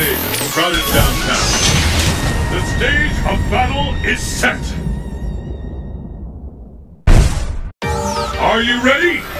is crowded downtown. The stage of battle is set. Are you ready?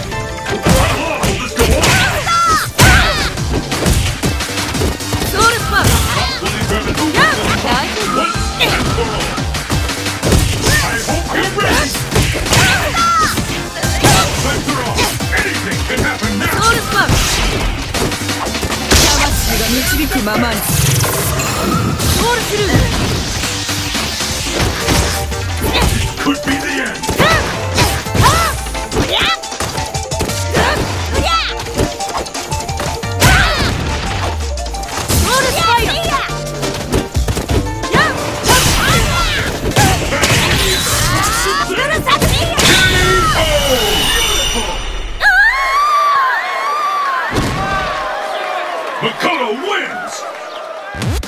響くままに。ゴールする wins!